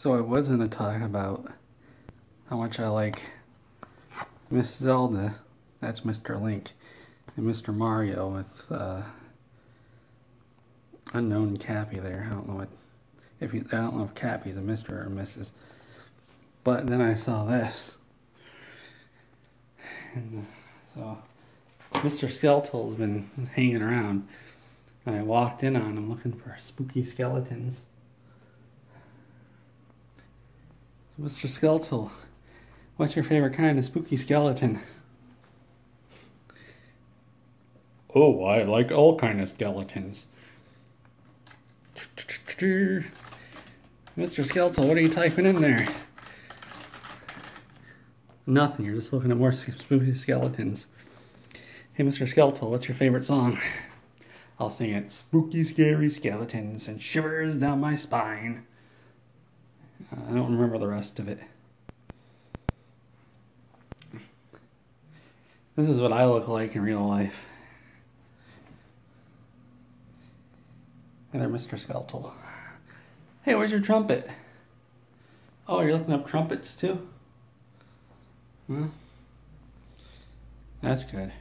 So I was gonna talk about how much I like Miss Zelda, that's Mr. Link, and Mr. Mario with uh, unknown Cappy there. I don't know what if you, I don't know if Cappy's a Mr. or Mrs. But then I saw this. And so Mr. Skeletal's been hanging around. And I walked in on him looking for spooky skeletons. So Mr. Skeletal, what's your favorite kind of spooky skeleton? Oh, I like all kind of skeletons. Mr. Skeletal, what are you typing in there? Nothing, you're just looking at more spooky skeletons. Hey, Mr. Skeletal, what's your favorite song? I'll sing it. Spooky, scary skeletons and shivers down my spine. I don't remember the rest of it. This is what I look like in real life. Hey there, Mr. Skeletal. Hey, where's your trumpet? Oh, you're looking up trumpets too? Well, that's good.